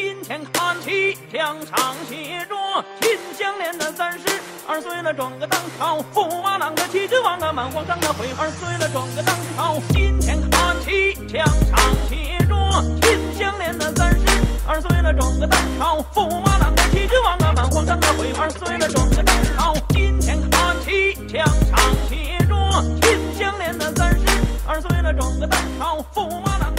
今天看起，墙上写着秦香莲的三十二岁了，转个当朝，驸马郎的齐君王啊，满皇上的悔二岁了，转个当朝。今天看起，墙上写着秦香莲的三十二岁了，转个当朝，驸马郎的齐君王啊，满皇上的悔二岁了，转个当朝。今天看起，墙上写着秦香莲的三十二岁了，转个当朝，驸马郎